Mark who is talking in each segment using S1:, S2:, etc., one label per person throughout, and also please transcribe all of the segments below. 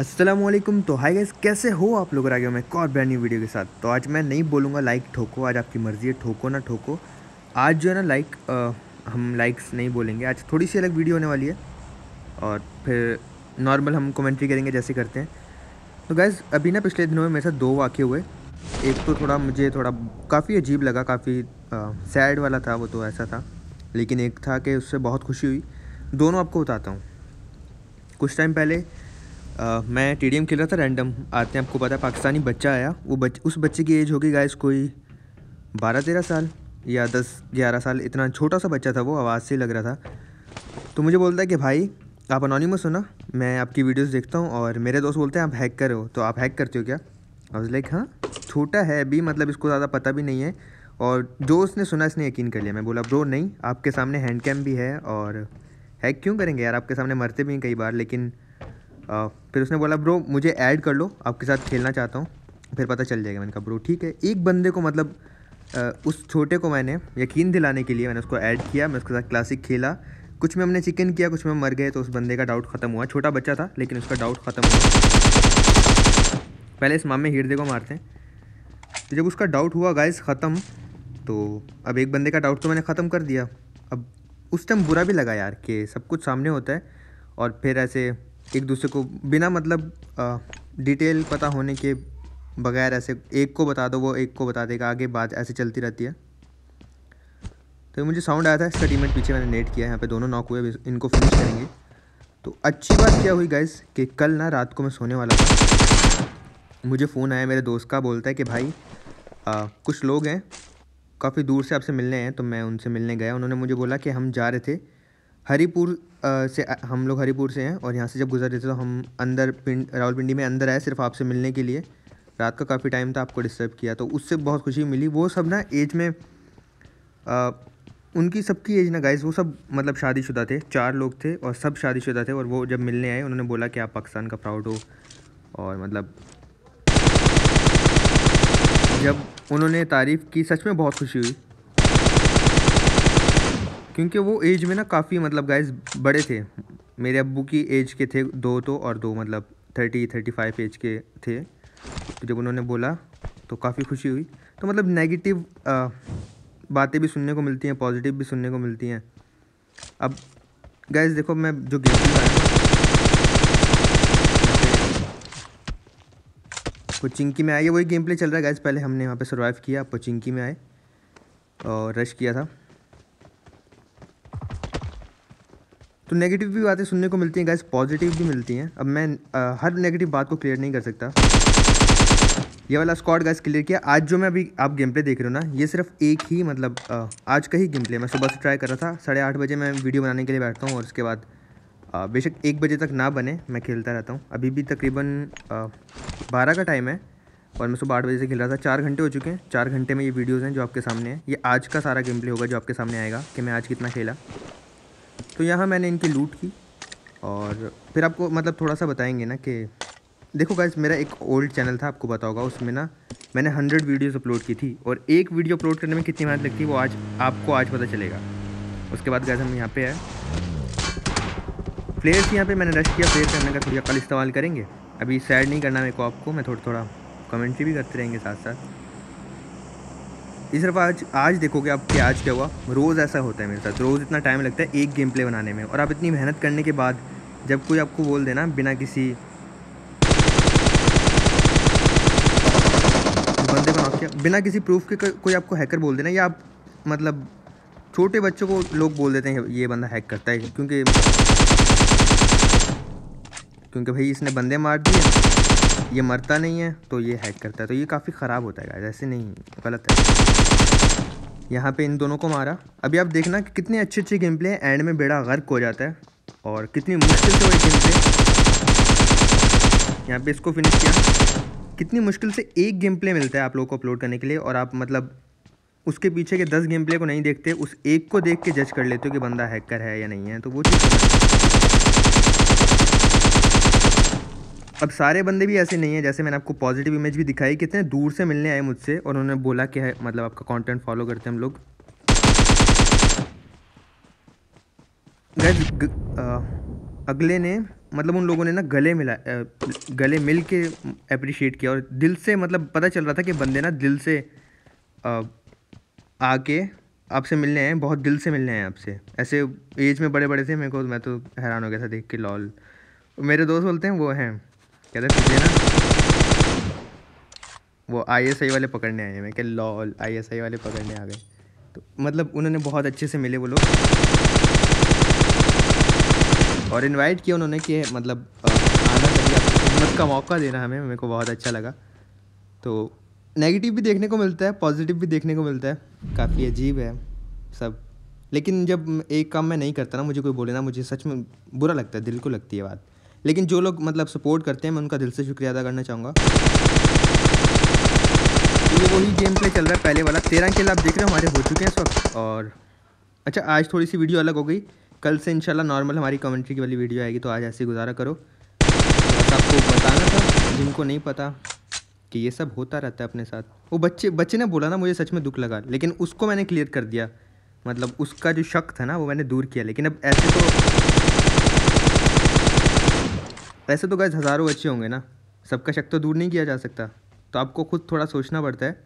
S1: असलम तो hi guys कैसे हो आप लोग? आ गया मैं एक और ब्रांड न्यू वीडियो के साथ। तो आज मैं नहीं बोलूँगा लाइक ठोको, आज आपकी मर्ज़ी है, ठोको ना ठोको। आज जो है ना लाइक हम लाइक्स नहीं बोलेंगे। आज थोड़ी सी अलग वीडियो होने वाली है। और फिर नॉर्मल हम कमेंट्री करेंगे जैसे करते हैं। तो गैस अभी ना पिछले दिनों में मेरे साथ दो वाक़े हुए। एक तो थोड़ा मुझे थोड़ा काफ़ी अजीब लगा, काफ़ी सैड वाला था वो तो ऐसा था। लेकिन एक था कि उससे बहुत खुशी हुई। दोनों आपको बताता हूँ। कुछ टाइम पहले आ, मैं टीडीएम खेल रहा था रैंडम आते हैं आपको पता है पाकिस्तानी बच्चा आया। वो बच उस बच्चे की एज होगी गाइस कोई बारह तेरह साल या दस ग्यारह साल। इतना छोटा सा बच्चा था वो आवाज़ से लग रहा था। तो मुझे बोलता है कि भाई आप अनोनीमस हो ना? मैं आपकी वीडियोस देखता हूँ और मेरे दोस्त बोलते हैं आप हैक कर तो आप हैक करते हो क्या? और लाइक हाँ छोटा है अभी मतलब इसको ज़्यादा पता भी नहीं है। और जो उसने सुना इसने यकीन कर लिया। मैं बोला ब्रो नहीं आपके सामने हैंड कैम भी है और हैक क्यों करेंगे यार? आपके सामने मरते भी हैं कई बार लेकिन फिर उसने बोला ब्रो मुझे ऐड कर लो आपके साथ खेलना चाहता हूँ। फिर पता चल जाएगा मैंने कहा ब्रो ठीक है। एक बंदे को मतलब आ, उस छोटे को मैंने यकीन दिलाने के लिए मैंने उसको ऐड किया मैं उसके साथ क्लासिक खेला। कुछ में हमने चिकन किया कुछ में मर गए तो उस बंदे का डाउट ख़त्म हुआ। छोटा बच्चा था लेकिन उसका डाउट ख़त्म हुआ। पहले इस मामे हिरदे को मारते हैं। तो जब उसका डाउट हुआ गाइस ख़त्म। तो अब एक बंदे का डाउट तो मैंने ख़त्म कर दिया। अब उस टाइम बुरा भी लगा यार कि सब कुछ सामने होता है और फिर ऐसे एक दूसरे को बिना मतलब डिटेल पता होने के बगैर ऐसे एक को बता दो वो एक को बता देगा आगे बात ऐसे चलती रहती है। तो मुझे साउंड आया था इसका पीछे मैंने नेट किया यहाँ पे दोनों नॉक हुए इनको फिनिश करेंगे। तो अच्छी बात क्या हुई गाइस कि कल ना रात को मैं सोने वाला था। मुझे फ़ोन आया मेरे दोस्त का बोलता है कि भाई आ, कुछ लोग हैं काफ़ी दूर से आपसे मिलने हैं तो मैं उनसे मिलने गया। उन्होंने मुझे बोला कि हम जा रहे थे हरीपुर से हम लोग हरीपुर से हैं और यहाँ से जब गुजर रहे थे तो हम अंदर पिंड रावलपिंडी में अंदर आए सिर्फ़ आपसे मिलने के लिए। रात का काफ़ी टाइम था आपको डिस्टर्ब किया तो उससे बहुत खुशी मिली। वो सब ना एज में आ, उनकी सबकी एज ना गाइस वो सब मतलब शादीशुदा थे चार लोग थे और सब शादीशुदा थे और वो जब मिलने आए उन्होंने बोला कि आप पाकिस्तान का प्राउड हो और मतलब जब उन्होंने तारीफ़ की सच में बहुत खुशी हुई। क्योंकि वो एज में ना काफ़ी मतलब गाइस बड़े थे। मेरे अब्बू की एज के थे दो तो और दो मतलब थर्टी थर्टी फाइव एज के थे। तो जब उन्होंने बोला तो काफ़ी खुशी हुई। तो मतलब नेगेटिव बातें भी सुनने को मिलती हैं पॉजिटिव भी सुनने को मिलती हैं। अब गैस देखो मैं जो गेम पोचिंकी में आए वही गेम प्ले चल रहा है गैस पहले हमने वहाँ पे सर्वाइव किया पोचिंकी में आए और रश किया था। तो नेगेटिव भी बातें सुनने को मिलती हैं गैस पॉजिटिव भी मिलती हैं। अब मैं आ, हर नेगेटिव बात को क्लियर नहीं कर सकता। ये वाला स्क्वाड गैस क्लियर किया। आज जो मैं अभी आप गेम प्ले देख रहे हो ना ये सिर्फ़ एक ही मतलब आ, आज का ही गेम प्ले मैं सुबह से ट्राई कर रहा था साढ़े आठ बजे मैं वीडियो बनाने के लिए बैठता हूँ और उसके बाद बेशक एक बजे तक ना बने मैं खेलता रहता हूँ। अभी भी तकरीबन बारह का टाइम है और मैं सुबह आठ बजे से खेल रहा था। चार घंटे हो चुके हैं। चार घंटे में ये वीडियोज़ हैं जो आपके सामने हैं। ये आज का सारा गेम प्ले होगा जो आपके सामने आएगा कि मैं आज कितना खेला। तो यहाँ मैंने इनकी लूट की और फिर आपको मतलब थोड़ा सा बताएँगे ना कि देखो गाइस मेरा एक ओल्ड चैनल था, आपको पता होगा, उसमें ना मैंने हंड्रेड वीडियोस अपलोड की थी और एक वीडियो अपलोड करने में कितनी मेहनत लगती है, वो आज, आपको आज पता चलेगा। उसके बाद गैस हम यहाँ पे आए प्लेयर्स यहाँ पे मैंने रश किया प्लेयर करने का थोड़ा कल इस्तेमाल करेंगे। अभी सैड नहीं करना मेरे को आपको, मैं थोड़ा थोड़ा कमेंट्री भी करते रहेंगे साथ साथ इस तरफ़ आज आज देखोगे आप कि आज क्या हुआ। रोज़ ऐसा होता है मेरे साथ। रोज़ इतना टाइम लगता है एक गेम प्ले बनाने में। और आप इतनी मेहनत करने के बाद जब कोई आपको बोल देना बिना किसी बंदे को किया, बिना किसी प्रूफ के कोई आपको हैकर बोल देना या आप मतलब छोटे बच्चों को लोग बोल देते हैं, ये बंदा हैक करता है। क्योंकि क्योंकि भाई इसने बंदे मार दिए। ये मरता नहीं है तो ये हैक करता है। तो ये काफ़ी ख़राब होता है ऐसे नहीं, गलत है। यहाँ पे इन दोनों को मारा। अभी आप देखना कि कितने अच्छे अच्छे गेम प्ले एंड में बेड़ा गर्क हो जाता है और कितनी मुश्किल से वो गेम प्ले यहाँ पे इसको फिनिश किया। कितनी मुश्किल से एक गेम प्ले मिलता है आप लोगों को अपलोड करने के लिए और आप मतलब उसके पीछे के दस गेम प्ले को नहीं देखते, उस एक को देख के जज कर लेते हो कि बंदा हैकर है या नहीं है। तो वो चीज़ अब सारे बंदे भी ऐसे नहीं हैं, जैसे मैंने आपको पॉजिटिव इमेज भी दिखाई, कितने दूर से मिलने आए मुझसे और उन्होंने बोला कि है मतलब आपका कंटेंट फॉलो करते हैं हम लोग। अगले ने मतलब उन लोगों ने ना गले मिला गले मिल के अप्रिशिएट किया और दिल से मतलब पता चल रहा था कि बंदे ना दिल से आके आपसे मिलने हैं, बहुत दिल से मिलने हैं आपसे। ऐसे एज में बड़े बड़े थे, मेरे को, मैं तो हैरान हो गया था देख के लॉल मेरे दोस्त बोलते हैं, वो हैं। कहते तुझे ना? वो आईएसआई वाले पकड़ने आए मैं क्या लॉल आई वाले पकड़ने आ गए। तो मतलब उन्होंने बहुत अच्छे से मिले वो लोग। और इनवाइट किया उन्होंने कि मतलब आना चाहिए हिम्मत का मौका देना हमें, मेरे को बहुत अच्छा लगा। तो नेगेटिव भी देखने को मिलता है पॉजिटिव भी देखने को मिलता है। काफ़ी अजीब है सब। लेकिन जब एक काम मैं नहीं करता ना, मुझे कोई बोले ना, मुझे सच में बुरा लगता है, दिल को लगती है बात। लेकिन जो लोग मतलब सपोर्ट करते हैं, मैं उनका दिल से शुक्रिया अदा करना चाहूँगा। ये वही गेम प्ले चल रहा है, पहले वाला। तेरह खेल आप देख रहे हो, हमारे हो चुके हैं इस वक्त और अच्छा आज थोड़ी सी वीडियो अलग हो गई। कल से इंशाल्लाह नॉर्मल हमारी कमेंट्री की वाली वीडियो आएगी तो आज ऐसे गुजारा करो। बस आपको बताना था, जिनको नहीं पता कि ये सब होता रहता है अपने साथ। वो बच्चे बच्चे ने बोला ना, मुझे सच में दुख लगा। लेकिन उसको मैंने क्लियर कर दिया। मतलब उसका जो शक था ना, वो मैंने दूर किया। लेकिन अब ऐसे तो ऐसे तो गैस हज़ारों बच्चे होंगे ना। सबका शक तो दूर नहीं किया जा सकता। तो आपको खुद थोड़ा सोचना पड़ता है।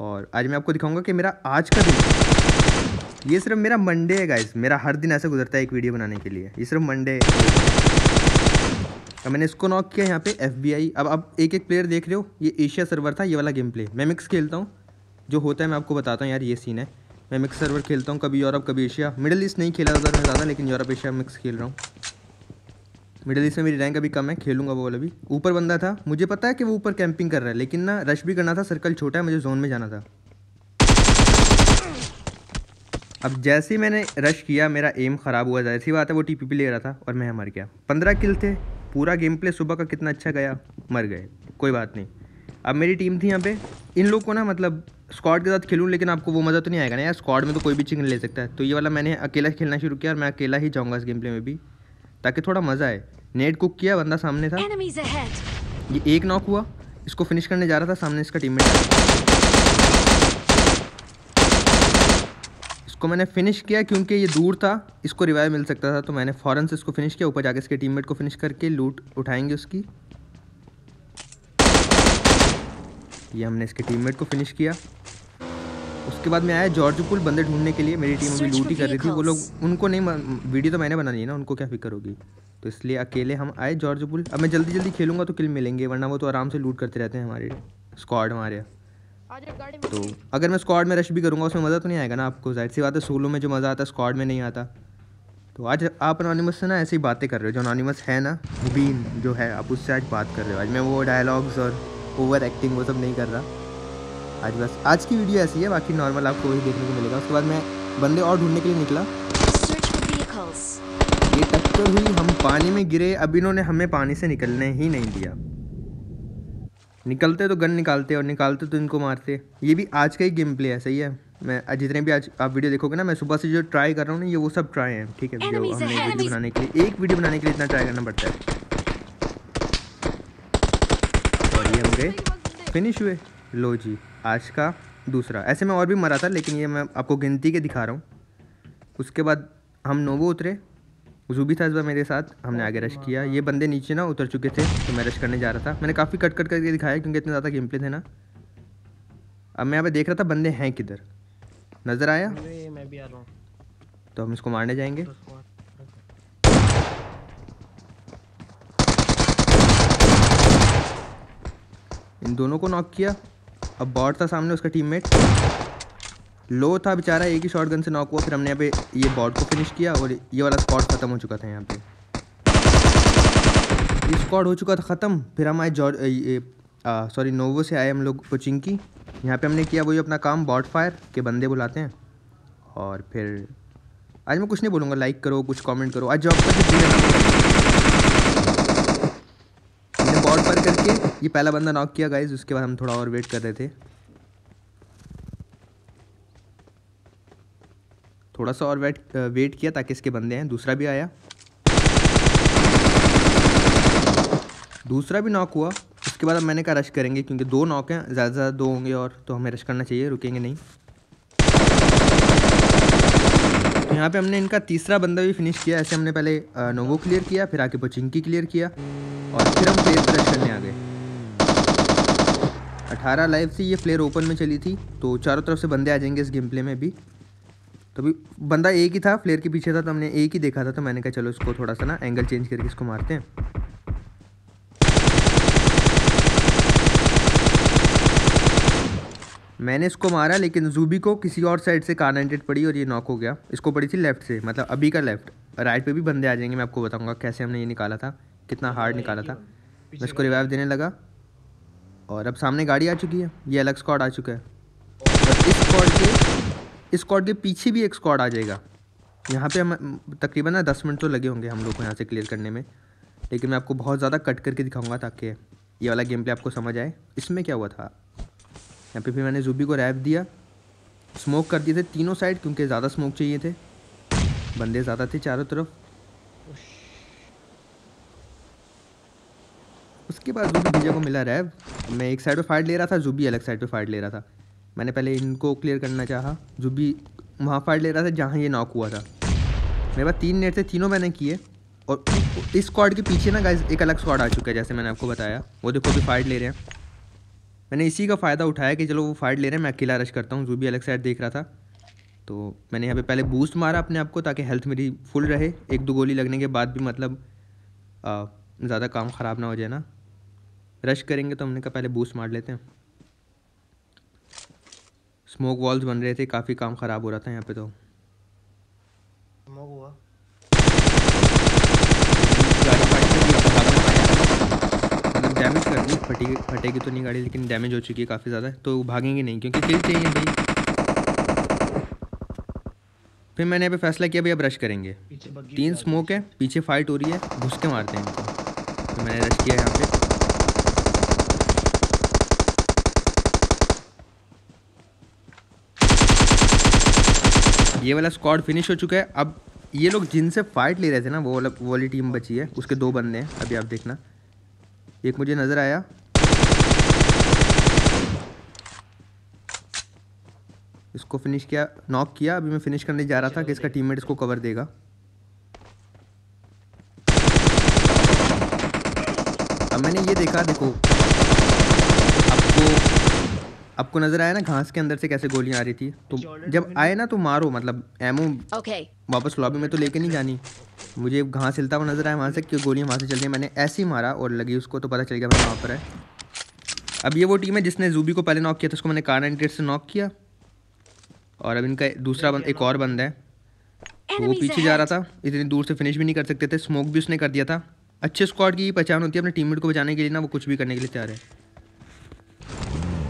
S1: और आज मैं आपको दिखाऊँगा कि मेरा आज का दिन ये सिर्फ़ मेरा मंडे है गाइस मेरा हर दिन ऐसे गुजरता है एक वीडियो बनाने के लिए। ये सिर्फ़ मंडे अब मैंने इसको नॉक किया यहाँ पे एफ़ अब आप एक एक प्लेयर देख रहे हो। ये एशिया सर्वर था, ये वाला गेम प्ले मैं मिक्स खेलता हूँ। जो होता है मैं आपको बताता हूँ यार, ये सीन है। मैं मिक्स सर्वर खेलता हूँ, कभी यूरोप कभी एशिया मिडिल ईस्ट नहीं खेला था, मैं ज़्यादा, लेकिन यूरोप एशिया मिक्स खेल रहा हूँ। मिडिल ईस्ट में मेरी रैंक अभी कम है, खेलूँगा वो वाला भी। ऊपर बंदा था, मुझे पता है कि वो ऊपर कैंपिंग कर रहा है, लेकिन ना रश भी करना था सर्कल छोटा है, मुझे जोन में जाना था। अब जैसे ही मैंने रश किया, मेरा एम ख़राब हुआ था ऐसी बात है, वो टी पी ले रहा था, और मैं मर गया। पंद्रह किल थे, पूरा गेम प्ले सुबह का कितना अच्छा गया, मर गए, कोई बात नहीं। अब मेरी टीम थी यहाँ पे, इन लोग को ना मतलब स्क्वाड के साथ खेलूँ, लेकिन आपको वो मज़ा तो नहीं आएगा ना यार स्क्वाड में तो कोई भी चिकन ले सकता है। तो ये वाला मैंने अकेला खेलना शुरू किया, और मैं अकेला ही जाऊँगा इस गेम प्ले में भी। ताकि थोड़ा मज़ा आए। नेट कुक किया बंदा सामने था। ये एक नॉक हुआ। इसको फिनिश करने जा रहा था सामने इसका टीम इसको मैंने फिनिश किया क्योंकि ये दूर था। इसको रिवाइव मिल सकता था तो मैंने फ़ौरन से इसको फिनिश किया। ऊपर जाके इसके टीममेट को फिनिश करके लूट उठाएँगे उसकी। ये हमने इसके टीममेट को फिनिश किया। उसके बाद मैं आया जॉर्ज पुल बंदे ढूँढने के लिए मेरी टीम अभी लूट ही कर रही थी वो लोग उनको नहीं वीडियो तो मैंने बनानी है ना उनको क्या फ़िक्र होगी? तो इसलिए अकेले हम आए जॉर्ज पुल। अब मैं जल्दी जल्दी खेलूँगा तो किल मिलेंगे वरना वो तो आराम से लूट करते रहते हैं हमारे स्क्वाड हमारे। तो अगर मैं स्क्वाड में रश भी करूँगा उसमें मज़ा तो नहीं आएगा ना आपको? ज़ाहिर सी बात है सोलो में जो मज़ा आता है स्क्वाड में नहीं आता। तो आज आप अनोनिमस से ना ऐसी बातें कर रहे हो जो अनोनिमस है ना मुबीन जो है आप उससे आज बात कर रहे हो। आज मैं वो डायलॉग्स और ओवर एक्टिंग वो सब नहीं कर रहा। आज बस आज की वीडियो ऐसी है बाकी नॉर्मल आपको वही देखने को मिलेगा। उसके बाद मैं बंदे और ढूँढने के लिए निकला। ये टक्कर हुई हम पानी में गिरे अब इन्होंने हमें पानी से निकलने ही नहीं दिया। निकलते तो गन निकालते और निकालते तो इनको मारते। ये भी आज का ही गेम प्ले है सही है? मैं जितने भी आज आप वीडियो देखोगे ना मैं सुबह से जो ट्राई कर रहा हूँ ना ये वो सब ट्राई हैं ठीक है? जो हमने वीडियो बनाने के लिए एक वीडियो बनाने के लिए इतना ट्राई करना पड़ता है। और ये हम गए। फिनिश हुए। लो जी। आज का दूसरा। ऐसे में और भी मरा था लेकिन ये मैं आपको गिनती के दिखा रहा हूँ। उसके बाद हम नोवो उतरे। भी था इस बार मेरे साथ। हमने आगे रश किया। ये बंदे नीचे ना उतर चुके थे तो मैं रश करने जा रहा था। मैंने काफ़ी कट कट करके दिखाया क्योंकि इतने ज़्यादा गेम प्ले थे ना। अब मैं यहाँ पे देख रहा था बंदे हैं किधर? नज़र आया? मैं भी आ रहा हूँ। तो हम इसको मारने जाएँगे। इन दोनों को नॉक किया। अब बॉट था सामने उसका टीममेट लो था बेचारा, एक ही शॉट गन से नॉक हुआ, फिर हमने यहाँ पे ये बॉट को फिनिश किया और ये वाला स्कॉट ख़त्म हो चुका था यहाँ पे। स्कॉट हो चुका था ख़त्म, फिर हम आए जॉर्ज सॉरी नोवो से आए हम लोग कोचिंग की। यहाँ पे हमने किया वही अपना काम बॉट फायर के बंदे बुलाते हैं। और फिर, आज मैं कुछ नहीं बोलूँगा लाइक करो, कुछ कमेंट करो। आज जॉब करके हमने पर करके। ये पहला बंदा नॉक किया गाइज़ उसके बाद हम थोड़ा और वेट कर रहे थे। थोड़ा सा और वेट वेट किया ताकि इसके बंदे हैं। दूसरा भी आया। दूसरा भी नॉक हुआ। उसके बाद अब मैंने कहा रश करेंगे, क्योंकि दो नॉक हैं, ज़्यादा से ज़्यादा दो होंगे और तो हमें रश करना चाहिए, रुकेंगे नहीं तो यहाँ पे हमने इनका तीसरा बंदा भी फिनिश किया, ऐसे हमने पहले नोवो क्लियर किया, फिर आके पोचिंकी क्लियर किया, और फिर हम फ्लेयर फ्लैश करने आ गए। अठारह लाइव से ये फ्लेयर ओपन में चली थी तो चारों तरफ़ से बंदे आ जाएँगे इस गेम प्ले में भी। तो भी बंदा एक ही था फ्लेयर के पीछे था तो हमने एक ही देखा था तो मैंने कहा, चलो इसको थोड़ा सा ना एंगल चेंज करके इसको मारते हैं। मैंने इसको मारा लेकिन जूबी को किसी और साइड से कार नाइनटेड पड़ी और ये नॉक हो गया। इसको पड़ी थी लेफ़्ट से मतलब अभी का लेफ़्ट राइट पे भी बंदे आ जाएँगे मैं आपको बताऊँगा कैसे हमने ये निकाला था कितना हार्ड निकाला था। मैं इसको रिवाइव देने लगा और अब सामने गाड़ी आ चुकी है ये अलग स्कॉड आ चुका है। और इस स्कॉड के इस स्कॉड के पीछे भी एक स्कॉड आ जाएगा। यहाँ पे हम तकरीबन ना दस मिनट तो लगे होंगे हम लोग को यहाँ से क्लियर करने में लेकिन मैं आपको बहुत ज़्यादा कट करके दिखाऊँगा ताकि ये वाला गेम प्ले आपको समझ आए। इसमें क्या हुआ था? यहाँ पे फिर मैंने जूबी को रैप दिया। स्मोक कर दिए थे तीनों साइड क्योंकि ज़्यादा स्मोक चाहिए थे। बंदे ज़्यादा थे चारों तरफ़। उसके बाद जूबी भैया को मिला रैप मैं एक साइड पे फाइट ले रहा था जूबी अलग साइड पे फाइट ले रहा था। मैंने पहले इनको क्लियर करना चाहा। जूबी वहाँ फाइट ले रहा था जहाँ ये नॉक हुआ था। मेरे पास तीन नेट थे, तीनों मैंने किए। और इस स्क्वाड के पीछे ना गाइज़ एक अलग स्क्वाड आ चुका है, जैसे मैंने आपको बताया। वो देखो भी फाइट ले रहे हैं। मैंने इसी का फ़ायदा उठाया कि चलो वो फाइट ले रहे हैं, मैं अकेला रश करता हूँ, जो भी अलग साइड देख रहा था। तो मैंने यहाँ पे पहले बूस्ट मारा अपने आप को ताकि हेल्थ मेरी फुल रहे। एक दो गोली लगने के बाद भी मतलब ज़्यादा काम ख़राब ना हो जाए ना। रश करेंगे तो हमने कहा पहले बूस्ट मार लेते हैं। स्मोक वॉल्स बन रहे थे, काफ़ी काम ख़राब हो रहा था यहाँ पे तो। हुआ। डैमेज कर दी फटी फटेगी तो नहीं गाड़ी लेकिन डैमेज हो चुकी है काफ़ी ज़्यादा तो भागेंगे नहीं क्योंकि किल चाहिए भाई। फिर मैंने यहाँ पे फैसला किया भाई अब रश करेंगे। तीन स्मोक है। पीछे फाइट हो रही है घुस के मारते हैं इनको। तो मैंने रश किया यहाँ पे। ये वाला स्क्वाड फिनिश हो चुका है। अब ये लोग जिनसे फाइट ले रहे थे ना वो वाली टीम बची है उसके दो बंदे हैं अभी आप देखना। एक मुझे नज़र आया। इसको फिनिश किया नॉक किया। अभी मैं फिनिश करने जा रहा था कि इसका टीममेट इसको कवर देगा। अब मैंने ये देखा देखो। आपको आपको नज़र आया ना घास के अंदर से कैसे गोलियाँ आ रही थी? तो जब आए ना तो मारो मतलब एमओ वापस लॉबी में तो लेके नहीं जानी। मुझे घास हिलता हुआ नज़र आया वहाँ से क्यों गोलियाँ वहाँ से चल रही मैंने ऐसे ही मारा और लगी उसको तो पता चल गया मैं वहाँ पर है। अब ये वो टीम है जिसने जूबी को पहले नॉक किया था उसको मैंने कार नाइनटी से नॉक किया। और अब इनका दूसरा बंद एक और बंद है। तो वो पीछे जा रहा था इतनी दूर से फिनिश भी नहीं कर सकते थे स्मोक भी उसने कर दिया था। अच्छे स्क्वाड की पहचान होती है अपने टीममेट को बचाने के लिए ना वो कुछ भी करने के लिए तैयार है।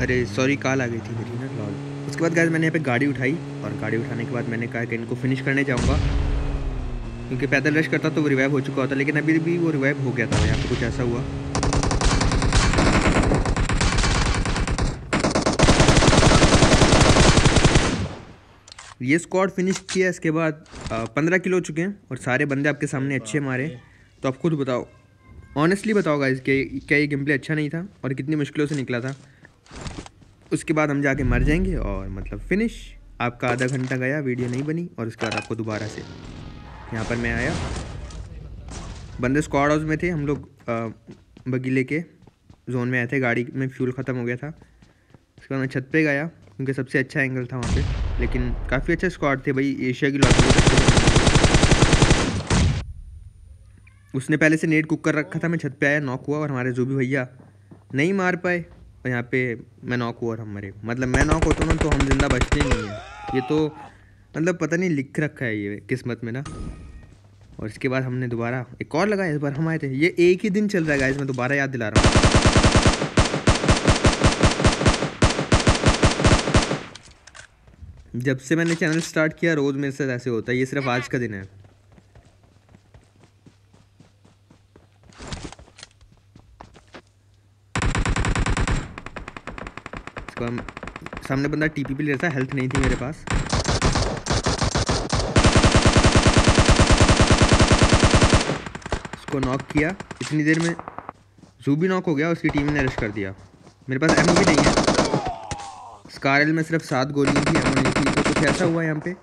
S1: अरे सॉरी कॉल आ गई थी मेरी ना लॉल उसके बाद गाइस मैंने यहाँ पे गाड़ी उठाई और गाड़ी उठाने के बाद मैंने कहा कि इनको फिनिश करने जाऊँगा। क्योंकि पैदल रश करता तो वो रिवाइव हो चुका होता लेकिन अभी भी वो रिवाइव हो गया था यहाँ पे कुछ ऐसा हुआ। ये स्क्वाड फिनिश किया इसके बाद पंद्रह किलो हो चुके हैं और सारे बंदे आपके सामने अच्छे मारे। तो आप खुद बताओ। ऑनेस्टली बताओ गाइस कि क्या ये गेम प्ले अच्छा नहीं था और कितनी मुश्किलों से निकला था। उसके बाद हम जाके मर जाएँगे और मतलब फिनिश आपका आधा घंटा गया वीडियो नहीं बनी और उसके बाद आपको दोबारा से। यहाँ पर मैं आया। बंदे स्क्वाड हाउस में थे, हम लोग बगी लेके जोन में आए थे। गाड़ी में फ्यूल ख़त्म हो गया था। उसके बाद मैं छत पे गया। क्योंकि सबसे अच्छा एंगल था वहाँ पे। लेकिन काफ़ी अच्छे स्क्वाड थे भाई, एशिया की लॉटरी उसने पहले से नेट कुक कर रखा था, मैं छत पे आया नॉक हुआ। और हमारे जो भी भैया नहीं मार पाए, और यहाँ पे मैं नॉक हुआ और हम मरे मतलब मैं नॉक होता हूँ तो हम ज़िंदा बचते नहीं हैं। ये तो मतलब पता नहीं लिख रखा है ये किस्मत में ना। और इसके बाद हमने दोबारा एक और लगाया इस बार हम आए थे। ये एक ही दिन चल रहा है गाइस मैं दोबारा याद दिला रहा हूँ। जब से मैंने चैनल स्टार्ट किया, रोज़ मेरे साथ ऐसे होता है। ये सिर्फ़ आज का दिन है। सामने बंदा टीपी पे ले रहा था हेल्थ नहीं थी मेरे पास। इसको नॉक किया। इतनी देर में जू भी नॉक हो गया उसकी टीम ने रश कर दिया। मेरे पास एमओ भी नहीं है। स्कारल में सिर्फ़ सात गोलियाँ थी एमओ नहीं थी। तो कुछ ऐसा हुआ यहाँ पे।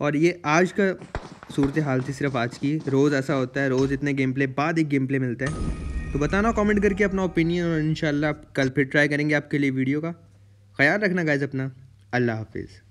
S1: और ये आज का सूरत हाल थी सिर्फ़ आज की। रोज़ ऐसा होता है, रोज़ इतने गेम प्ले बाद एक गेम प्ले मिलता है। तो बताना कमेंट करके अपना ओपिनियन और इन कल फिर ट्राई करेंगे आपके लिए वीडियो का। ख्याल रखना गाइज़ अपना। अल्लाह हाफिज़।